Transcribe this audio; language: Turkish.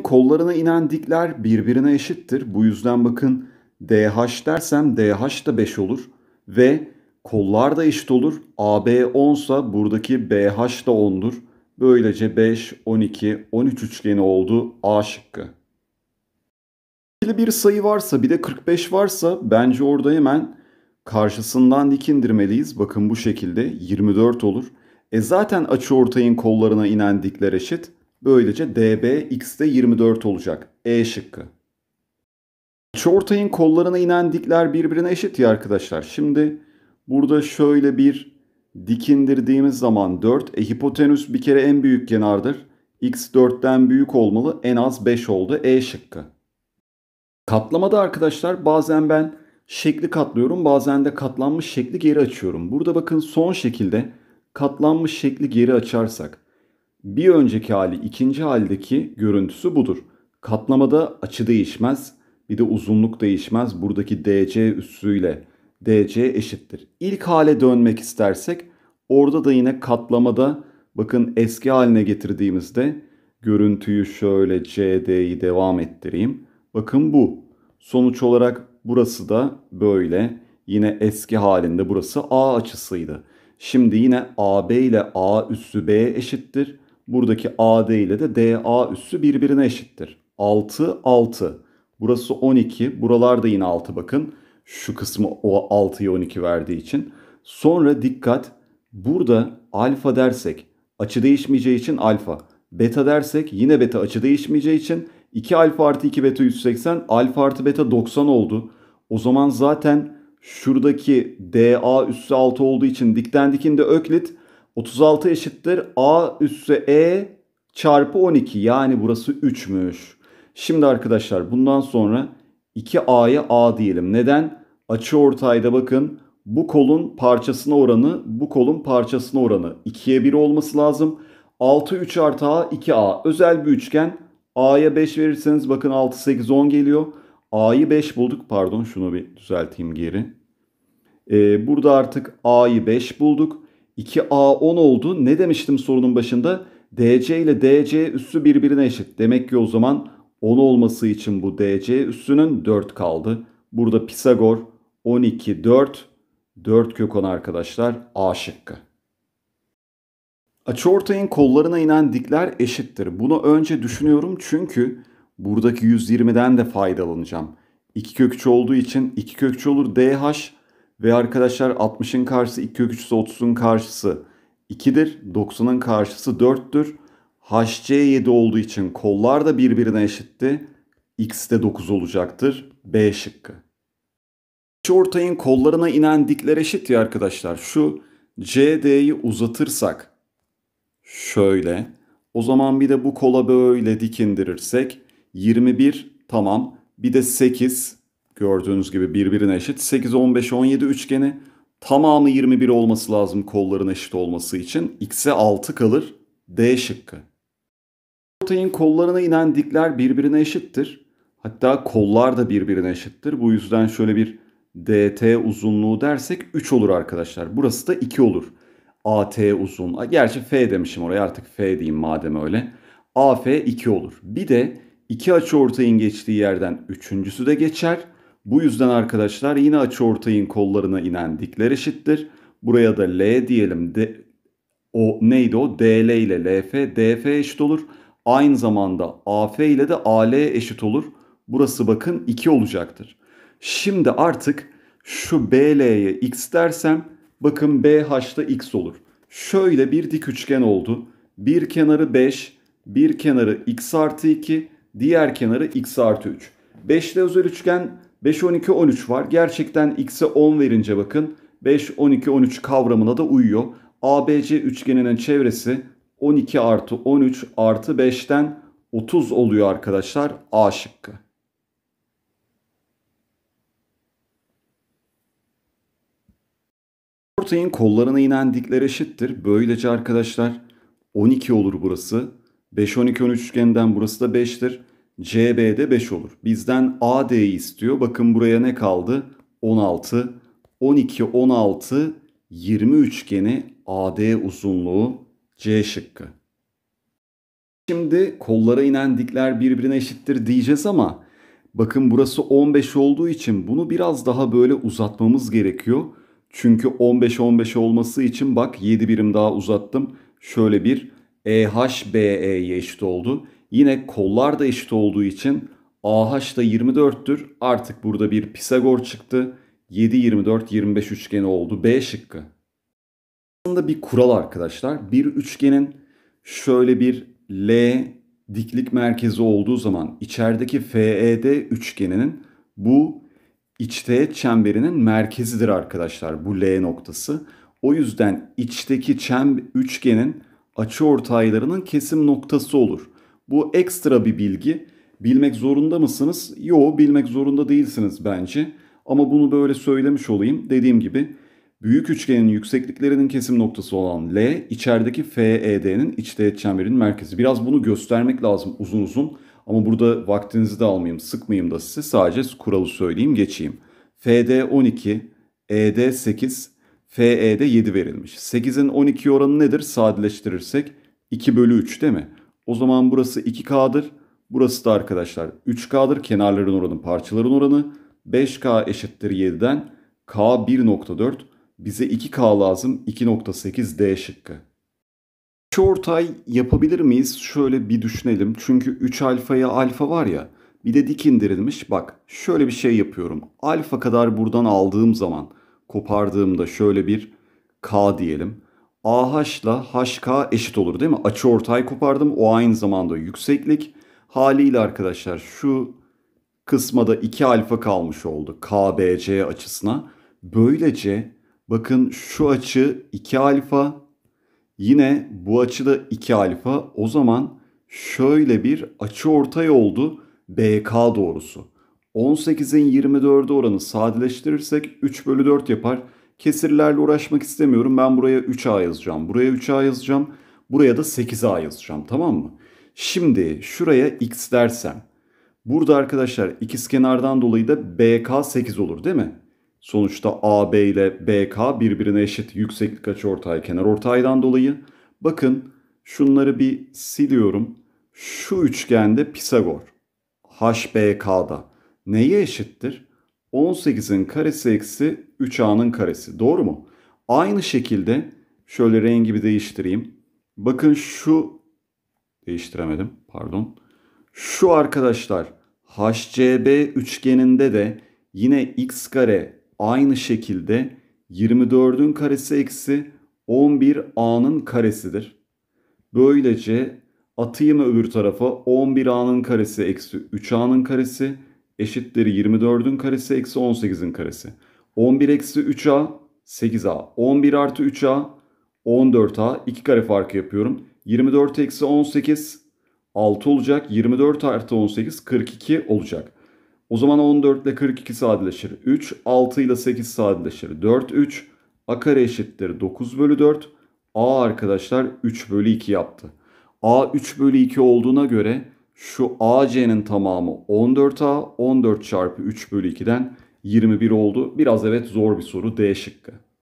Kollarına inen dikler birbirine eşittir. Bu yüzden bakın DH dersem DH da 5 olur. Ve kollar da eşit olur. AB 10 sa buradaki BH da 10'dur. Böylece 5, 12, 13 üçgeni oldu A şıkkı. Bir sayı varsa bir de 45 varsa bence orada hemen karşısından dik indirmeliyiz. Bakın bu şekilde 24 olur. E zaten açı ortayın kollarına inen dikler eşit. Böylece DB x'te 24 olacak. E şıkkı. Açı ortayın kollarına inen dikler birbirine eşit ya arkadaşlar. Şimdi burada şöyle bir dik indirdiğimiz zaman 4. E hipotenüs bir kere en büyük kenardır. X 4'ten büyük olmalı. En az 5 oldu. E şıkkı. Katlamada arkadaşlar bazen ben şekli katlıyorum. Bazen de katlanmış şekli geri açıyorum. Burada bakın son şekilde katlanmış şekli geri açarsak bir önceki hali ikinci haldeki görüntüsü budur. Katlamada açı değişmez. Bir de uzunluk değişmez. Buradaki DC üssüyle DC eşittir. İlk hale dönmek istersek orada da yine katlamada bakın eski haline getirdiğimizde görüntüyü şöyle CD'yi devam ettireyim. Bakın bu. Sonuç olarak burası da böyle. Yine eski halinde burası A açısıydı. Şimdi yine AB ile A üssü B eşittir. Buradaki AD ile de DA üssü birbirine eşittir. 6, 6. Burası 12. Buralar da yine 6 bakın. Şu kısmı o 6'yı 12 verdiği için. Sonra dikkat. Burada alfa dersek açı değişmeyeceği için alfa. Beta dersek yine beta açı değişmeyeceği için 2 alfa artı 2 beta 180 alfa artı beta 90 oldu. O zaman zaten şuradaki DA üssü 6 olduğu için dikten dikinde öklit 36 eşittir A üssü E çarpı 12 yani burası 3'müş. Şimdi arkadaşlar bundan sonra 2A'ya A diyelim. Neden? Açı ortayda bakın bu kolun parçasına oranı bu kolun parçasına oranı 2'ye 1 olması lazım. 6 3 artı A 2A özel bir üçgen. A'ya 5 verirseniz bakın 6 8 10 geliyor. A'yı 5 bulduk pardon şunu bir düzelteyim geri. Ee, burada artık A'yı 5 bulduk. 2A 10 oldu. Ne demiştim sorunun başında? DC ile DC üssü birbirine eşit. Demek ki o zaman 10 olması için bu DC üssünün 4 kaldı. Burada Pisagor 12 4 4 kök 10 arkadaşlar A şıkkı. Açıortayın kollarına inen dikler eşittir. Bunu önce düşünüyorum çünkü buradaki 120'den de faydalanacağım. 2 kökçü olduğu için 2 kökçü olur DH ve arkadaşlar 60'ın karşısı 2 kök 3 ise 30'un karşısı 2'dir. 90'ın karşısı 4'tür. HC7 olduğu için kollar da birbirine eşitti. X de 9 olacaktır. B şıkkı. Şu ortayın kollarına inen dikler eşit ya arkadaşlar. Şu CD'yi uzatırsak şöyle. O zaman bir de bu kola böyle dik indirirsek 21 tamam. Bir de 8 gördüğünüz gibi birbirine eşit. 8, 15, 17 üçgeni tamamı 21 olması lazım kolların eşit olması için. X'e 6 kalır. D şıkkı. Ortayın kollarına inen dikler birbirine eşittir. Hatta kollar da birbirine eşittir. Bu yüzden şöyle bir DT uzunluğu dersek 3 olur arkadaşlar. Burası da 2 olur. AT uzun. Gerçi F demişim oraya artık F diyeyim madem öyle. AF 2 olur. Bir de iki açı ortayın geçtiği yerden üçüncüsü de geçer. Bu yüzden arkadaşlar yine açı ortayın kollarına inen dikler eşittir. Buraya da L diyelim. De, o neydi o? DL ile LF, DF eşit olur. Aynı zamanda AF ile de AL eşit olur. Burası bakın 2 olacaktır. Şimdi artık şu BL'ye x dersem bakın BH'da x olur. Şöyle bir dik üçgen oldu. Bir kenarı 5, bir kenarı x artı 2, diğer kenarı x artı 3. 5'li özel üçgen 5, 12, 13 var. Gerçekten x'e 10 verince bakın 5, 12, 13 kavramına da uyuyor. ABC üçgeninin çevresi 12 artı 13 artı 5'ten 30 oluyor arkadaşlar A şıkkı. Ortayın kollarına inen dikler eşittir. Böylece arkadaşlar 12 olur burası. 5, 12, 13 üçgeninden burası da 5'tir. CB'de 5 olur. Bizden AD'yi istiyor. Bakın buraya ne kaldı? 16. 12, 16, 20 üçgeni AD uzunluğu C şıkkı. Şimdi kollara inen dikler birbirine eşittir diyeceğiz ama bakın burası 15 olduğu için bunu biraz daha böyle uzatmamız gerekiyor. Çünkü 15-15 olması için bak 7 birim daha uzattım. Şöyle bir EH BE'ye eşit oldu. Yine kollar da eşit olduğu için AH da 24'tür. Artık burada bir Pisagor çıktı. 7, 24, 25 üçgeni oldu. B şıkkı. Aslında bir kural arkadaşlar. Bir üçgenin şöyle bir L diklik merkezi olduğu zaman içerideki FED üçgeninin bu içteğet çemberinin merkezidir arkadaşlar bu L noktası. O yüzden içteki çem üçgenin açıortaylarının kesim noktası olur. Bu ekstra bir bilgi. Bilmek zorunda mısınız? Yo, bilmek zorunda değilsiniz bence. Ama bunu böyle söylemiş olayım. Dediğim gibi büyük üçgenin yüksekliklerinin kesim noktası olan L, içerideki FED'nin içteğet çemberinin merkezi. Biraz bunu göstermek lazım uzun uzun. Ama burada vaktinizi de almayayım, sıkmayayım da size. Sadece kuralı söyleyeyim, geçeyim. FD 12, ED 8, FE'de 7 verilmiş. 8'in 12 oranı nedir? Sadeleştirirsek 2 bölü 3 değil mi? O zaman burası 2K'dır. Burası da arkadaşlar 3K'dır. Kenarların oranı, parçaların oranı. 5K eşittir 7'den. K 1.4. Bize 2K lazım. 2.8 D şıkkı. Şu ortay yapabilir miyiz? Şöyle bir düşünelim. Çünkü 3 alfaya alfa var ya. Bir de dik indirilmiş. Bak şöyle bir şey yapıyorum. Alfa kadar buradan aldığım zaman kopardığımda şöyle bir K diyelim. AH ile HK eşit olur değil mi? Açı ortay kopardım. O aynı zamanda yükseklik. Haliyle arkadaşlar şu kısmada 2 alfa kalmış oldu. KBC açısına. Böylece bakın şu açı 2 alfa. Yine bu açı da 2 alfa. O zaman şöyle bir açı ortay oldu. BK doğrusu. 18'in 24'e oranı sadeleştirirsek 3 bölü 4 yapar. Kesirlerle uğraşmak istemiyorum. Ben buraya 3A yazacağım. Buraya 3A yazacağım. Buraya da 8A yazacağım. Tamam mı? Şimdi şuraya x dersem. Burada arkadaşlar ikiz kenardan dolayı da BK 8 olur değil mi? Sonuçta AB ile BK birbirine eşit yükseklik açı ortay kenar ortaydan dolayı. Bakın şunları bir siliyorum. Şu üçgende Pisagor. HBK'da neye eşittir? 18'in karesi eksi 3A'nın karesi. Doğru mu? Aynı şekilde şöyle rengi bir değiştireyim. Bakın şu değiştiremedim pardon. Şu arkadaşlar HCB üçgeninde de yine x kare aynı şekilde 24'ün karesi eksi 11A'nın karesidir. Böylece atayım öbür tarafa 11A'nın karesi eksi 3A'nın karesi eşittir 24'ün karesi eksi 18'in karesi. 11 eksi 3A 8A. 11 artı 3A 14A. 2 kare farkı yapıyorum. 24 eksi 18 6 olacak. 24 artı 18 42 olacak. O zaman 14 ile 42 sadeleşir. 3, 6 ile 8 sadeleşir. 4, 3. A kare eşittir 9 bölü 4. A arkadaşlar 3 bölü 2 yaptı. A 3 bölü 2 olduğuna göre şu AC'nin tamamı 14A, 14 çarpı 3 bölü 2'den 21 oldu. Biraz evet zor bir soru D şıkkı.